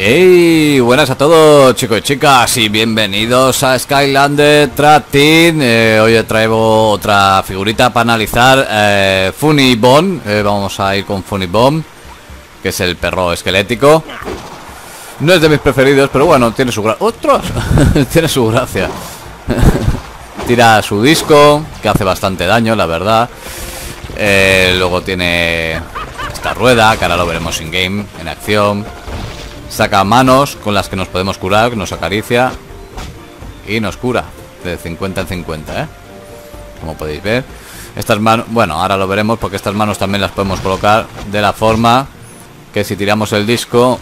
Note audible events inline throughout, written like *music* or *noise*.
Hey, buenas a todos chicos y chicas y bienvenidos a Skylander Team. Eh, hoy traigo otra figurita para analizar eh, Funny. Eh, vamos a ir con Funny Bone, que es el perro esquelético. No es de mis preferidos, pero bueno, tiene su gracia. *laughs* Tiene su gracia. *laughs* Tira su disco, que hace bastante daño, la verdad. Eh, luego tiene esta rueda, que ahora lo veremos in game, en acción. Saca manos con las que nos podemos curar, nos acaricia y nos cura de 50 en 50, ¿eh? Como podéis ver. Estas manos, bueno, ahora lo veremos porque estas manos también las podemos colocar de la forma que si tiramos el disco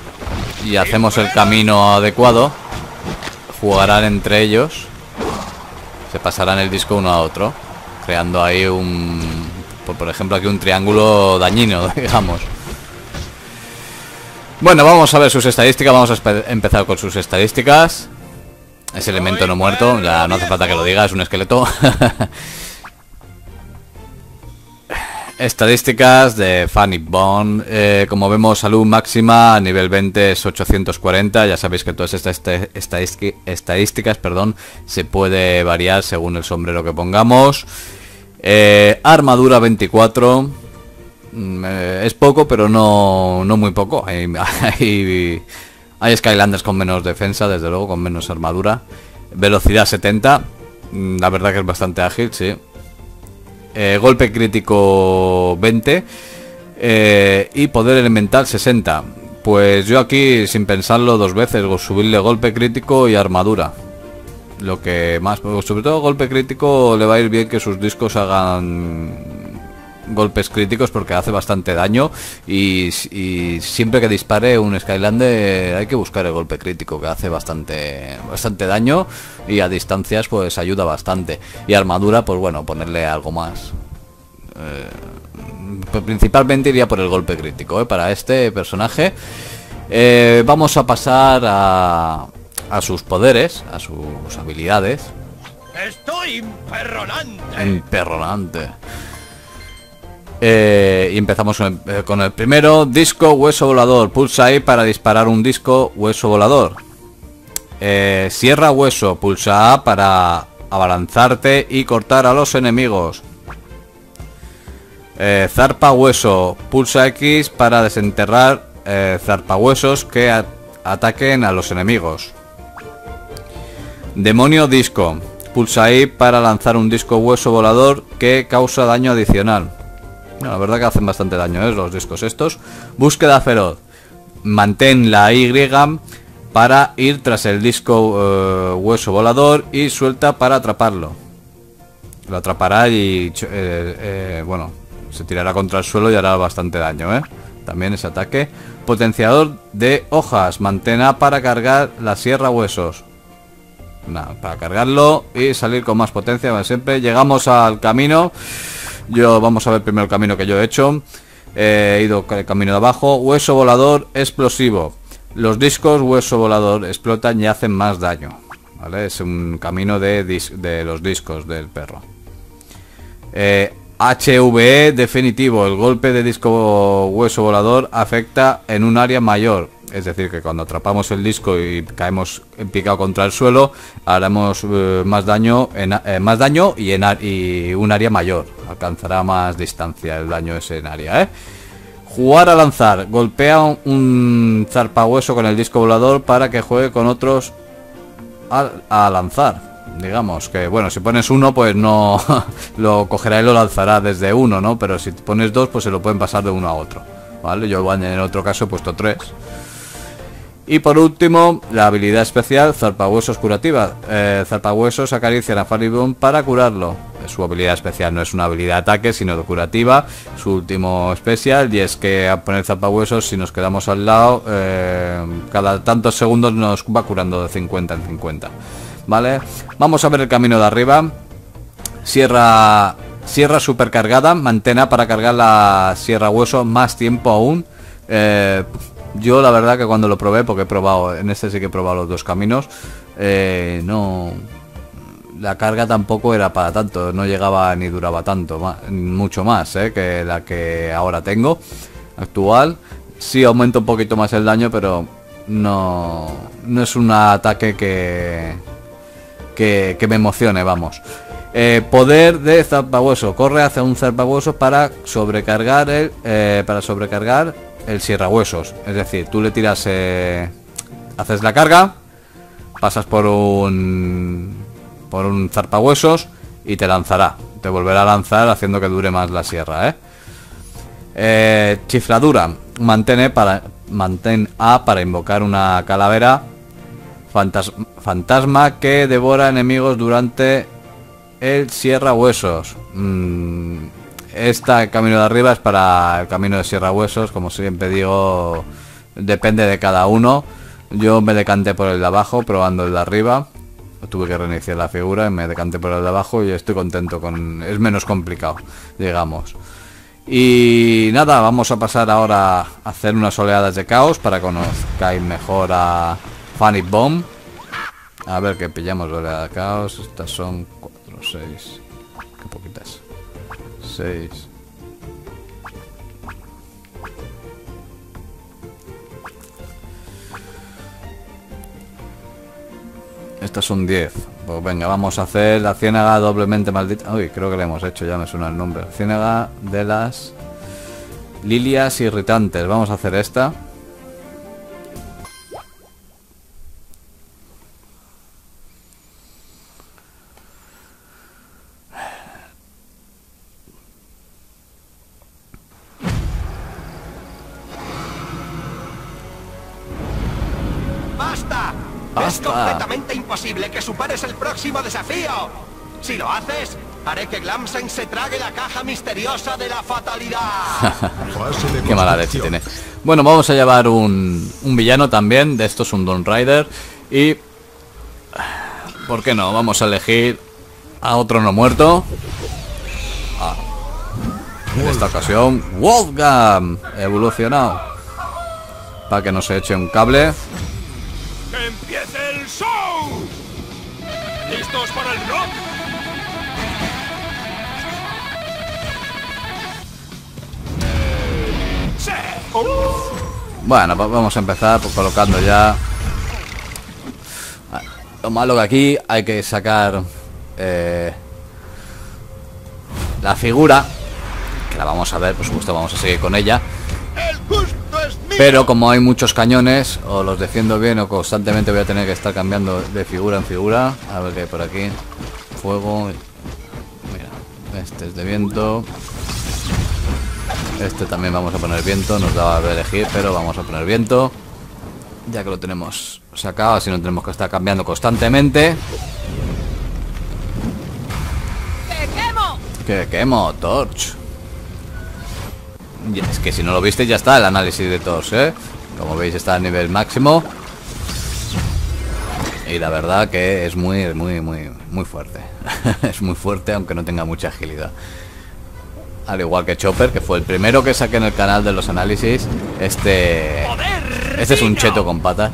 y hacemos el camino adecuado, jugarán entre ellos, se pasarán el disco uno a otro, creando ahí un, por ejemplo aquí un triángulo dañino, *laughs* digamos. Bueno, vamos a ver sus estadísticas. Vamos a empezar con sus estadísticas. Ese elemento no muerto, ya no hace falta que lo diga, es un esqueleto. *laughs* Estadísticas de Funny Bone. Eh, como vemos, salud máxima a nivel 20 es 840. Ya sabéis que todas estas estadísticas perdón, se puede variar según el sombrero que pongamos. Eh, armadura 24. Mm, eh, es poco, pero no, no muy poco. *laughs* Hay, hay, Skylanders con menos defensa, desde luego, con menos armadura. Velocidad 70. Mm, la verdad que es bastante ágil, sí. Eh, golpe crítico 20. Eh, y poder elemental 60. Pues yo aquí, sin pensarlo dos veces, subirle golpe crítico y armadura. Lo que más, sobre todo golpe crítico, le va a ir bien que sus discos hagan golpes críticos porque hace bastante daño y, siempre que dispare un Skylander hay que buscar el golpe crítico que hace bastante bastante daño y a distancias pues ayuda bastante y armadura pues bueno ponerle algo más eh, pues principalmente iría por el golpe crítico ¿eh? para este personaje eh, vamos a pasar a, a sus poderes a sus habilidades Estoy imperronante. Imperronante. Eh, y empezamos eh, con el, primero, disco hueso volador. Pulsa ahí para disparar un disco hueso volador. Eh, sierra hueso, pulsa A para abalanzarte y cortar a los enemigos. zarpa hueso, pulsa X para desenterrar zarpa huesos que ataquen a los enemigos. Demonio disco, pulsa I para lanzar un disco hueso volador que causa daño adicional la verdad que hacen bastante daño ¿eh? los discos estos. Búsqueda feroz. Mantén la Y para ir tras el disco eh, hueso volador y suelta para atraparlo. Lo atrapará y eh, bueno, se tirará contra el suelo y hará bastante daño. También ese ataque. Potenciador de hojas. Mantén A para cargar la sierra huesos. Para cargarlo y salir con más potencia. Como siempre, llegamos al camino. Yo vamos a ver primero el camino que yo he hecho. he ido el camino de abajo. Hueso volador explosivo. Los discos hueso volador explotan y hacen más daño. Es un camino de, los discos del perro. Eh, HVE definitivo. El golpe de disco hueso volador afecta en un área mayor. Es decir, que cuando atrapamos el disco y caemos picado contra el suelo, haremos eh, más daño en, eh, más daño y en un área mayor. Alcanzará más distancia el daño ese en área, ¿eh? Jugar a lanzar. Golpea un, zarpahueso con el disco volador para que juegue con otros a, lanzar. Digamos que, bueno, si pones uno, pues no *laughs* lo cogerá y lo lanzará desde uno, ¿no? Pero si pones dos, pues se lo pueden pasar de uno a otro. ¿Vale? Yo en otro caso he puesto tres. Y por último, la habilidad especial Zarpahuesos curativa. Eh, zarpahuesos acaricia a Faribon para curarlo. Su habilidad especial no es una habilidad de ataque, sino de curativa. Su último especial, y es que a poner zarpahuesos, si nos quedamos al lado, eh, cada tantos segundos nos va curando de 50 en 50. ¿Vale? Vamos a ver el camino de arriba. Sierra, sierra supercargada, mantena para cargar la sierra hueso más tiempo aún. Eh, yo la verdad que cuando lo probé, porque he probado, en este sí que he probado los dos caminos, eh, no... La carga tampoco era para tanto, no llegaba ni duraba tanto, mucho más eh, que la que ahora tengo, actual. Sí aumenta un poquito más el daño, pero no, no es un ataque que, que, me emocione, vamos. Eh, poder de zarpahueso. Corre hacia un zarpahueso para sobrecargar el, para sobrecargar el huesos Es decir, tú le tiras, eh, haces la carga, pasas por un por un zarpahuesos y te lanzará. Te volverá a lanzar haciendo que dure más la sierra, ¿eh? chifladura. Mantén, para, mantén A para invocar una calavera fantasma que devora enemigos durante el Sierra Huesos. Mm, este camino de arriba es para el camino de Sierra Huesos, como siempre digo, depende de cada uno. Yo me decanté por el de abajo, probando el de arriba. Tuve que reiniciar la figura y me decanté por el de abajo y estoy contento con... Es menos complicado, digamos. Y nada, vamos a pasar ahora a hacer unas oleadas de caos para que conozcáis mejor a Funny Bomb. A ver que pillamos oleada de caos. Estas son 6. Qué poquitas. 6. Estas son 10. Pues venga, vamos a hacer la ciénaga doblemente maldita. Uy, creo que le hemos hecho, ya me suena el nombre. Ciénaga de las lilias irritantes. Vamos a hacer esta. Próximo desafío. Si lo haces, haré que Glamsen se trague la caja misteriosa de la fatalidad. *laughs* Qué mala leche tiene. Bueno, vamos a llevar un, un villano también. De estos un Don Rider. Y... ¿Por qué no? Vamos a elegir a otro no muerto. Ah. En esta ocasión, Wolfgang evolucionado. Para que no se eche un cable. ¿Listos para el rock? Bueno, vamos a empezar colocando ya... Ah, lo malo que aquí hay que sacar eh, la figura, que la vamos a ver, por supuesto vamos a seguir con ella. Pero como hay muchos cañones, o los defiendo bien o constantemente voy a tener que estar cambiando de figura en figura. A ver qué hay por aquí. Fuego. Mira, este es de viento. Este también vamos a poner viento, nos daba a elegir, pero vamos a poner viento. Ya que lo tenemos sacado, así no tenemos que estar cambiando constantemente. ¡Que quemo! ¡Que quemo! ¡Torch! Es que si no lo viste ya está el análisis de todos, ¿eh? Como veis está a nivel máximo. Y la verdad que es muy, muy, muy, muy fuerte. *laughs* es muy fuerte aunque no tenga mucha agilidad. Al igual que Chopper, que fue el primero que saqué en el canal de los análisis. Este... Este es un cheto con patas.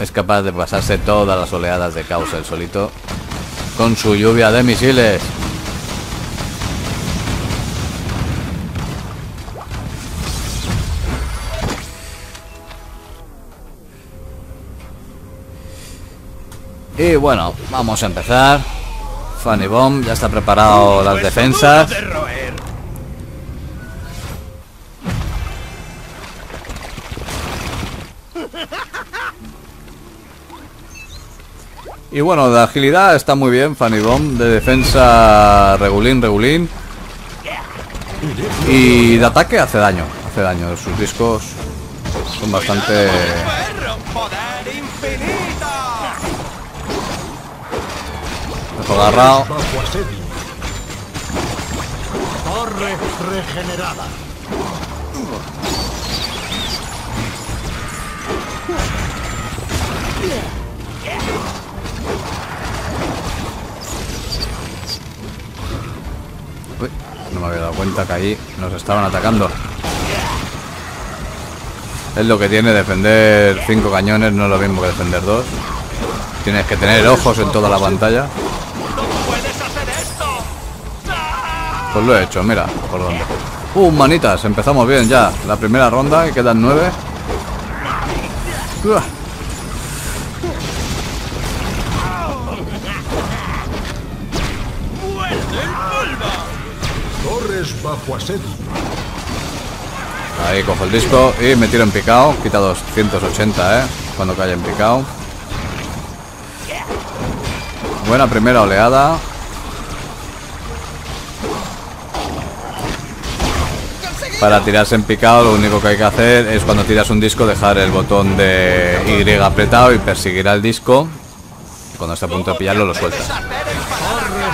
Es capaz de pasarse todas las oleadas de caos el solito. Con su lluvia de misiles. Y bueno, vamos a empezar. Funny Bomb, ya está preparado las defensas. Y bueno, de agilidad está muy bien Funny Bomb, de defensa regulín, regulín. Y de ataque hace daño, hace daño. Sus discos son bastante... agarrado. Torre regenerada. Uy, no me había dado cuenta que ahí nos estaban atacando. Es lo que tiene defender cinco cañones, no es lo mismo que defender dos. Tienes que tener ojos en toda la pantalla. Pues lo he hecho, mira por dónde. Uh, manitas, empezamos bien ya. La primera ronda y quedan nueve. Uah. Bajo asedio. Ahí cojo el disco y me tiro en picado. Quita 280, ¿eh? Cuando cae en picado. Buena primera oleada. Para tirarse en picado lo único que hay que hacer es cuando tiras un disco dejar el botón de Y apretado y perseguir al disco. Cuando esté a punto de pillarlo lo sueltas.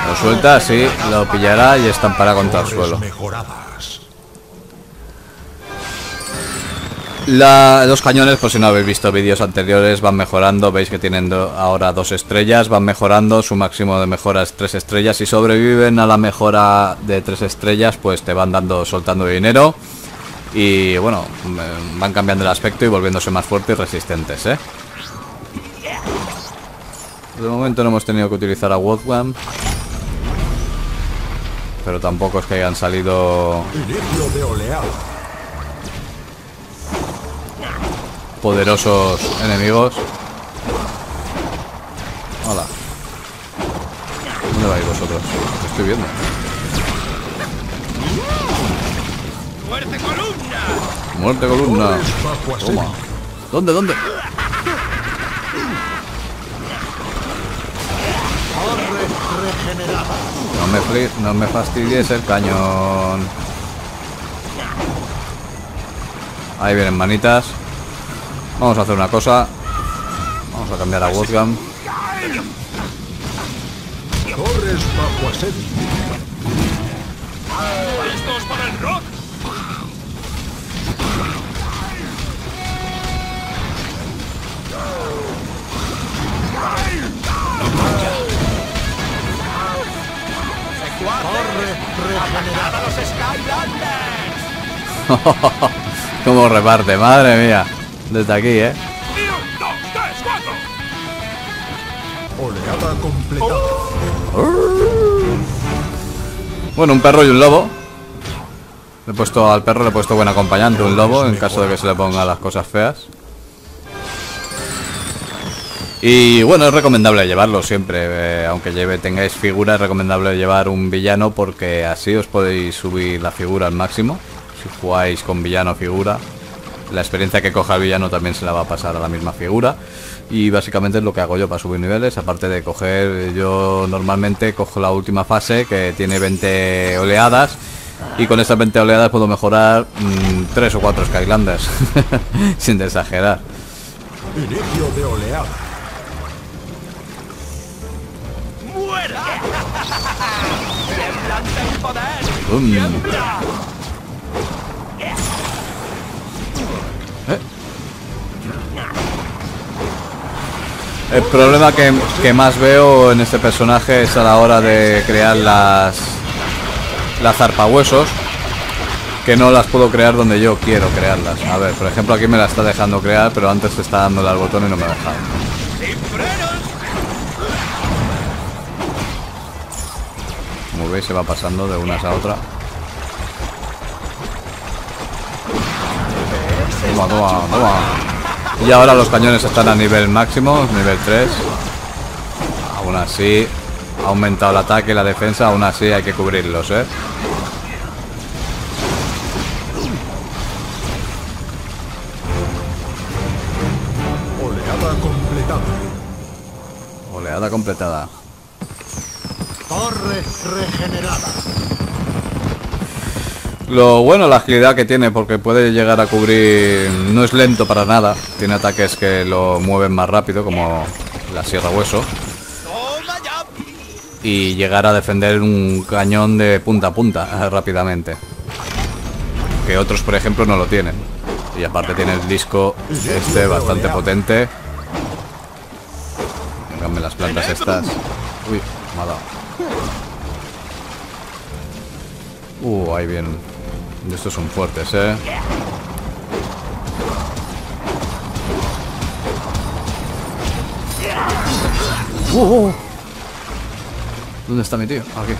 Lo sueltas y lo pillará y estampará contra el suelo. Los cañones, por si no habéis visto vídeos anteriores, van mejorando. Veis que tienen ahora dos estrellas, van mejorando. Su máximo de mejora es tres estrellas. Si sobreviven a la mejora de tres estrellas, pues te van dando, soltando dinero. Y bueno, van cambiando el aspecto y volviéndose más fuertes y resistentes, ¿eh? De momento no hemos tenido que utilizar a Wolfgang. Pero tampoco es que hayan salido. Poderosos enemigos. Hola. ¿Dónde vais vosotros? Os estoy viendo. ¡Fuerte columna! Muerte columna. Toma. ¿Dónde? ¿Dónde? No me, no me fastidies el cañón. Ahí vienen manitas. Vamos a hacer una cosa. Vamos a cambiar a Wolfgang. Torres bajo asedio. ¡Listos para el rock! ¡Atacad a los Skylanders! *laughs* Cómo reparte, madre mía. Desde aquí, ¿eh? ¡Y un, dos, tres, cuatro! Oleada completada. Bueno, un perro y un lobo. Le he puesto al perro, le he puesto buen acompañante, un lobo, en caso de que se le pongan las cosas feas. Y bueno, es recomendable llevarlo siempre, eh, aunque lleve, tengáis figura, es recomendable llevar un villano porque así os podéis subir la figura al máximo. Si jugáis con villano figura, la experiencia que coja el villano también se la va a pasar a la misma figura. Y básicamente es lo que hago yo para subir niveles, aparte de coger, yo normalmente cojo la última fase que tiene 20 oleadas. Y con estas 20 oleadas puedo mejorar 3 o 4 Skylanders, *laughs* sin exagerar. Inicio de oleada. ¡Muera! ¡Temblante el poder! El problema que, que más veo en este personaje es a la hora de crear las las zarpahuesos que no las puedo crear donde yo quiero crearlas. A ver, por ejemplo aquí me la está dejando crear, pero antes te está dándole al botón y no me ha dejado. Como veis se va pasando de unas a otra. Toma, toma, toma. Y ahora los cañones están a nivel máximo, nivel 3. Aún así, ha aumentado el ataque y la defensa, aún así hay que cubrirlos, ¿eh? Oleada completada. Oleada completada. Torre regenerada. Lo bueno la agilidad que tiene porque puede llegar a cubrir no es lento para nada tiene ataques que lo mueven más rápido como la sierra hueso. Y llegar a defender un cañón de punta a punta *laughs* rápidamente. Que otros por ejemplo no lo tienen. Y aparte tiene el disco este bastante potente. Pónganme las plantas estas. Uy me ha dado. Uh ahí vienen estos son fuertes eh Uh, uh. ¿Dónde está mi tío? Aquí.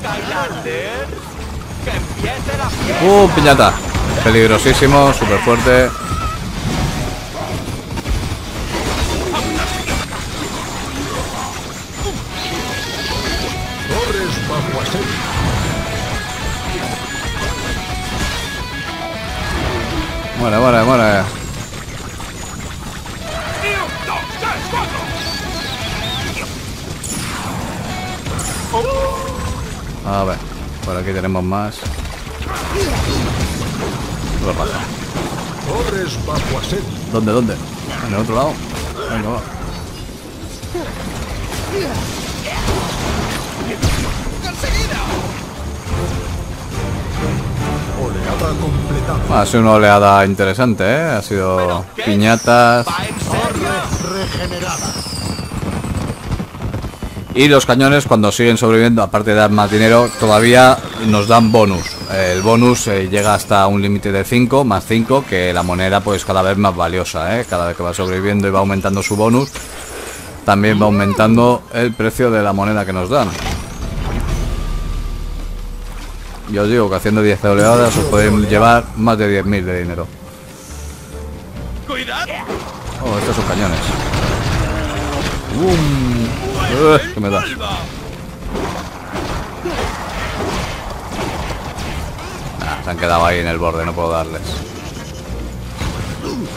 ¡Bravo, Skylander! ¡Que empiece la fiesta! ¡Uh, piñata! Peligrosísimo, súper fuerte. Muere, muere, muere. Y A ver, por aquí tenemos más. ¿Dónde, dónde? ¿En el otro lado? Venga, va. Oleada completada. Ha sido una oleada interesante, ¿eh? Ha sido piñatas. Y los cañones cuando siguen sobreviviendo, aparte de dar más dinero, todavía nos dan bonus. El bonus eh, llega hasta un límite de 5, más 5, que la moneda pues cada vez más valiosa, ¿eh? Cada vez que va sobreviviendo y va aumentando su bonus, también va aumentando el precio de la moneda que nos dan. Yo os digo que haciendo 10 oleadas os pueden llevar más de 10.000 de dinero. ¡Cuidado! Oh, estos son cañones. ¡Bum! Eh, ¿Qué me da? ¡Polva! Ah, se han quedado ahí en el borde, no puedo darles.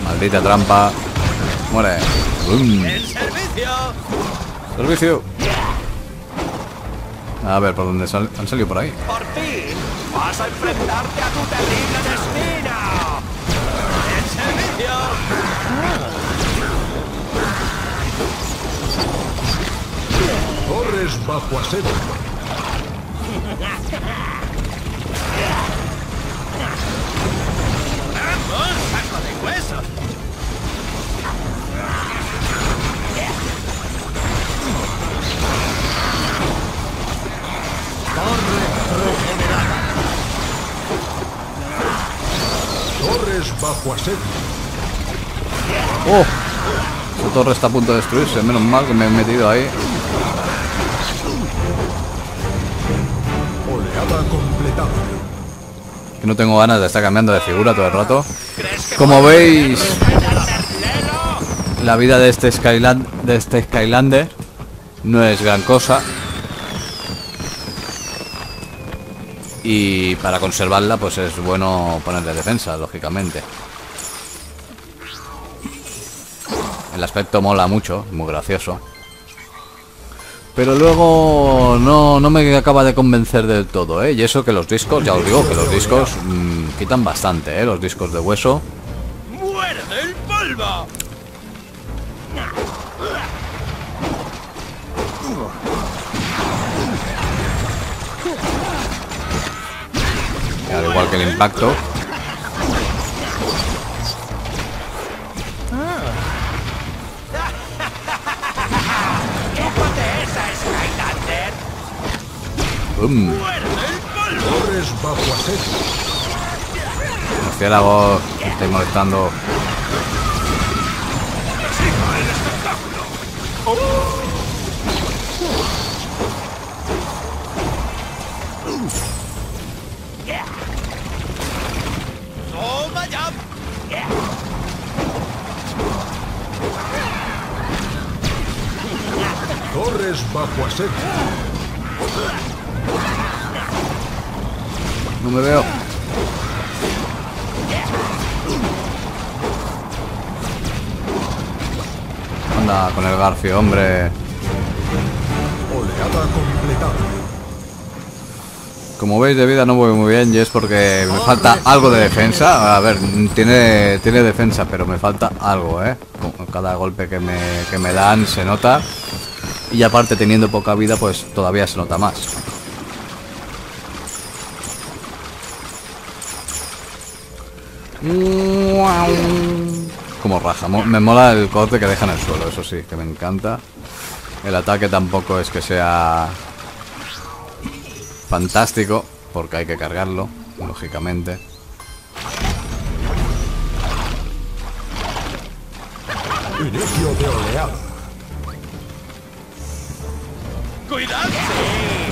Maldita trampa. Muere. ¡Bum! ¡En servicio! Servicio. A ver, ¿por dónde sal- han salido por ahí? ¡Por fin! ¡Vas a enfrentarte a tu terrible destino! ¡En servicio! Torres bajo asedio. ¡Vamos, saco de huesos! Torres bajo asedio. ¡Oh! Esa torre está a punto de destruirse. Menos mal que me he metido ahí. Que no tengo ganas de estar cambiando de figura todo el rato. ¿Crees que Como veis, la vida de este Skyland, de este Skylander no es gran cosa. Y para conservarla, pues es bueno ponerle defensa, lógicamente. El aspecto mola mucho, muy gracioso. Pero luego no, no me acaba de convencer del todo, ¿eh? Y eso que los discos, ya os digo, que los discos mm, quitan bastante, ¿eh? Los discos de hueso. ¡Muerde el polvo! Al igual que el impacto. ¡Bum! ¡Muerde el polvo! Torres bajo asedio. Murciélago, me estáis molestando. Torres bajo asedio. No me veo. Anda con el garfio, hombre. Como veis de vida no voy muy bien y es porque me falta algo de defensa. A ver, tiene, tiene defensa, pero me falta algo, ¿eh? Con cada golpe que me, que me dan se nota. Y aparte teniendo poca vida, pues todavía se nota más. Como raja. Me mola el corte que deja en el suelo, eso sí, que me encanta. El ataque tampoco es que sea fantástico, porque hay que cargarlo, lógicamente. Inicio de oleada. ¡Cuidado!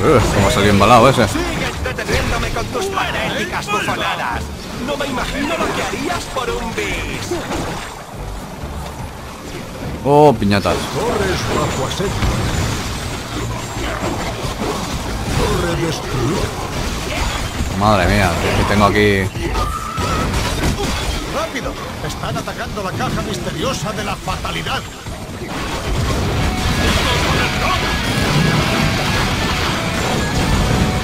Uh, como salió embalado ese. Sigue entreteniéndome con tus patéticas bufonadas. No me imagino lo que harías por un bis. Oh, piñatas. Torres bajo asedio. Torre destruida. Madre mía, que tengo aquí. ¡Rápido! Están atacando la caja misteriosa de la fatalidad.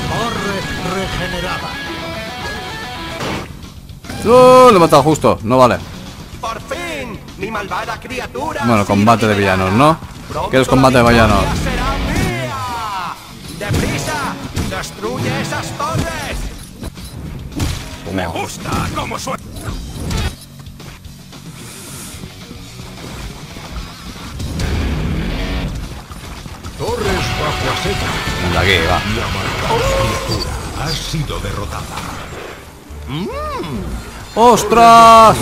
Torre regenerada. ¡Oh! Lo he matado justo. No vale. ¡Por fin! ¡Mi malvada criatura! Bueno, combate de villanos, ¿no? Pronto ¿Quieres la combate de villanos? ¡Destruye esas torres! Me gusta cómo suena. Torres bajo asedio. Venga, aquí, va. La malvada criatura ha sido derrotada. ¡Ostras!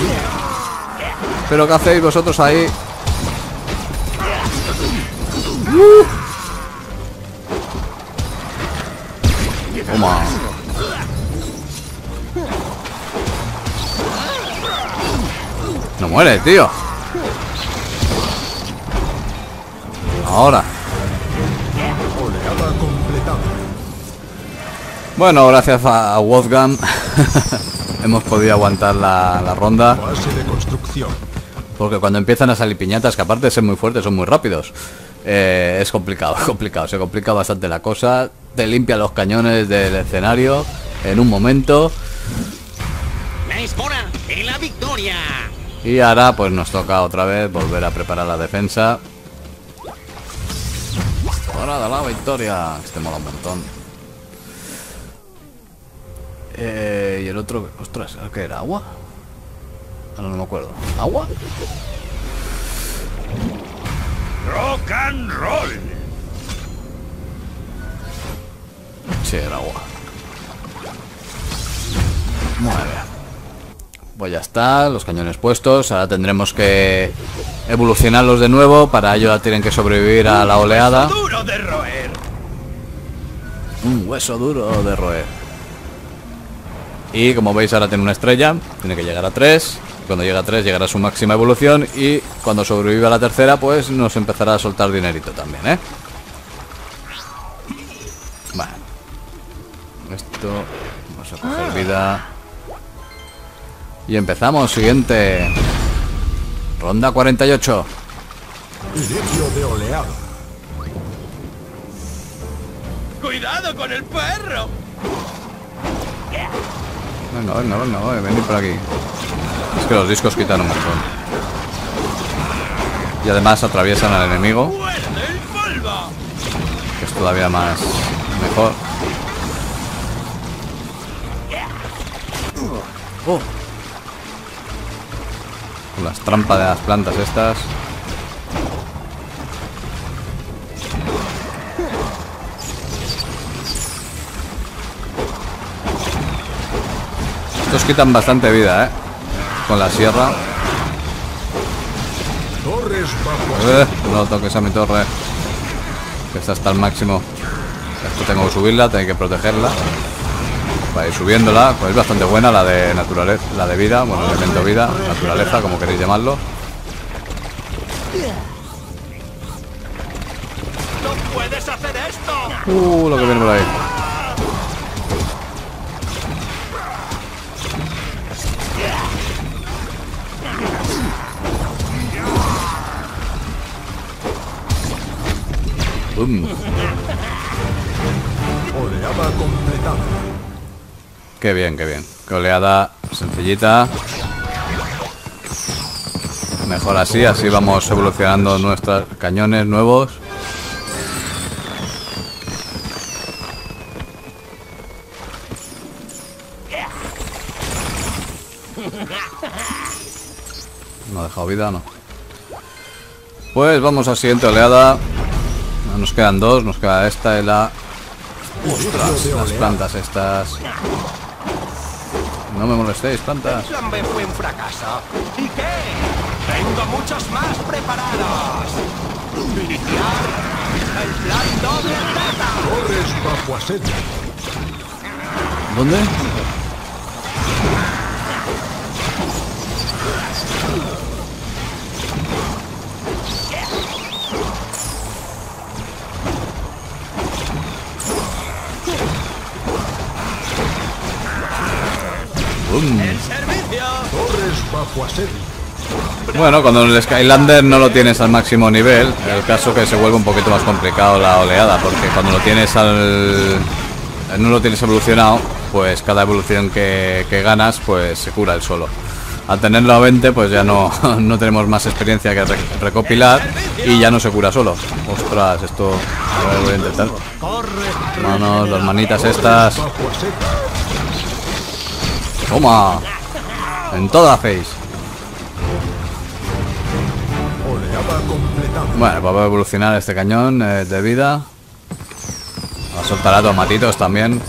¿Pero qué hacéis vosotros ahí? Uh. Toma. No muere, tío. Ahora. Bueno, gracias a Wolfgang *laughs* hemos podido aguantar la, la ronda. Fase de construcción. Porque cuando empiezan a salir piñatas, que aparte de ser muy fuertes, son muy rápidos. eh, es complicado, es *laughs* complicado. Se complica bastante la cosa. Te limpia los cañones del escenario en un momento. La espora en la victoria. Y ahora pues nos toca otra vez volver a preparar la defensa. Hora de la victoria. Este mola un montón. Eh, y el otro... Ostras, ¿qué era? ¿Agua? Ah, no, no me acuerdo. ¿Agua? Rock and roll. Sí, era agua. Muy bien. Pues ya está, los cañones puestos. Ahora tendremos que evolucionarlos de nuevo. Para ello ya tienen que sobrevivir a la oleada. Duro de roer. Un hueso duro de roer. Y como veis ahora tiene una estrella. Tiene que llegar a 3. Cuando llega a 3 llegará a su máxima evolución. Y cuando sobreviva a la tercera pues nos empezará a soltar dinerito también, ¿eh? Vale. Esto... Vamos a coger vida. Y empezamos, siguiente. Ronda 48. Inicio de oleada. ¡Cuidado con el perro! Venga, venga, venga, venid por aquí. Es que los discos quitan un montón. Y además atraviesan al enemigo, que es todavía más mejor. Oh. Con las trampas de las plantas estas. Estos quitan bastante vida, ¿eh? Con la sierra. Torres bajo asedio. Eh, no toques a mi torre. Que está hasta el máximo. Esto tengo que subirla, tengo que protegerla. Para ir subiéndola. Pues es bastante buena la de naturaleza, la de vida, bueno, elemento vida, naturaleza, como queréis llamarlo. ¡No puedes hacer esto! Uh, lo que viene por ahí. Bum. Oleada completada. Qué bien, qué bien. Qué oleada sencillita. Mejor así, así vamos evolucionando nuestros cañones nuevos. No ha dejado vida, no. Pues vamos a siguiente oleada. Nos quedan dos, nos queda esta y la de las oleada. plantas estas. No me molestéis, El plantas. plan B fue un fracaso. ¿Y qué? Tengo muchos más preparados. Iniciar el plan doble ataca. Torres asedio. ¿Dónde? Bueno, cuando el Skylander no lo tienes al máximo nivel, el caso que se vuelve un poquito más complicado la oleada, porque cuando lo tienes al... no lo tienes evolucionado, pues cada evolución que, ganas, pues se cura el solo. Al tenerlo a 20, pues ya no, *laughs* no tenemos más experiencia que re- recopilar y ya no se cura solo. Ostras, esto... A voy a intentar. Manos, las manitas estas. Toma. En toda face. Bueno, vamos a evolucionar este cañón eh, de vida. Va a soltar a tomatitos también,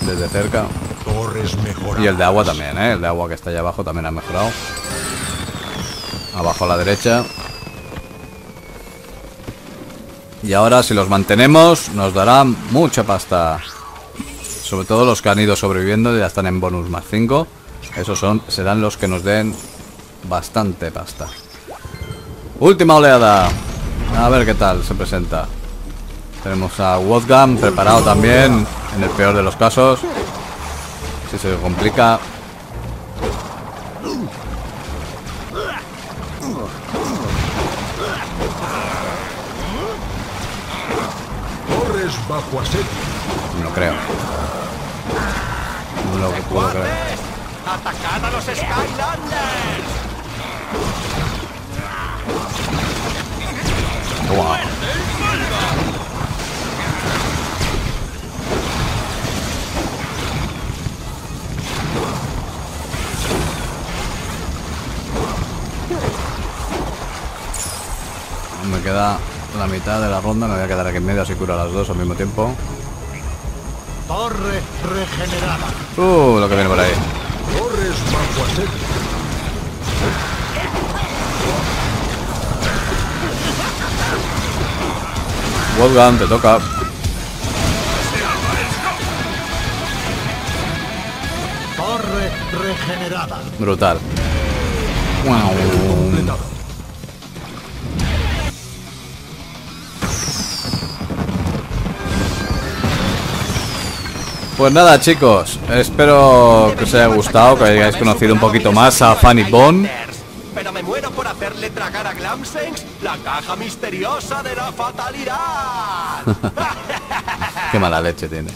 desde cerca. Y el de agua también, ¿eh? El de agua que está allá abajo también ha mejorado. Abajo a la derecha. Y ahora, si los mantenemos, nos dará mucha pasta. Sobre todo los que han ido sobreviviendo ya están en bonus más 5. Esos son, serán los que nos den bastante pasta. Última oleada. A ver qué tal se presenta. Tenemos a Wolfgang preparado también, en el peor de los casos. Si se complica. Bajo asedio. No creo. No lo puedo creer. ¡Atacad a los Skylanders! Me queda la mitad de la ronda, me voy a quedar aquí en medio así curo a las dos al mismo tiempo. Torre regenerada. Uh, lo que viene por ahí. Torres bajo asedio. Wolfgang, te toca. Torre regenerada. Brutal. Guau. Pues nada chicos, espero que os haya gustado, que hayáis conocido un poquito más a Funny Bone. Pero me muero por hacerle tragar a Glamsengs la caja misteriosa de la fatalidad. *laughs* Qué mala leche tiene.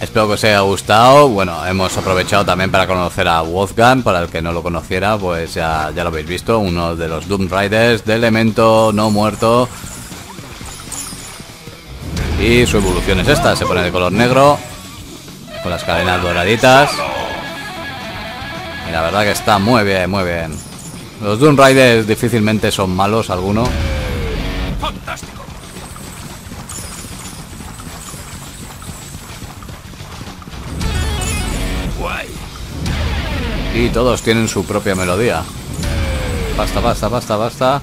Espero que os haya gustado. Bueno, hemos aprovechado también para conocer a Wolfgang. Para el que no lo conociera, pues ya, ya lo habéis visto. Uno de los Doom Riders de elemento no muerto. Y su evolución es esta. Se pone de color negro. Con las cadenas doraditas. Y la verdad que está muy bien, muy bien. Los Doom Riders difícilmente son malos alguno. Y todos tienen su propia melodía. Basta, basta, basta, basta.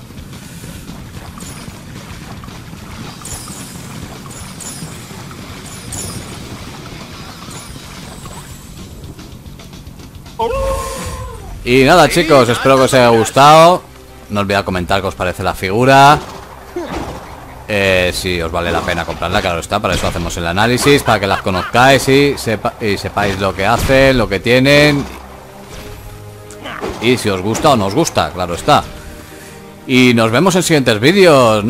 Y nada chicos, espero que os haya gustado. No olvidéis comentar qué os parece la figura. Eh, si os vale la pena comprarla, claro está, para eso hacemos el análisis, para que las conozcáis y, sepa- y sepáis lo que hacen, lo que tienen y si os gusta o no os gusta, claro está. Y nos vemos en siguientes vídeos.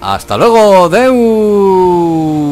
Hasta luego, Deu.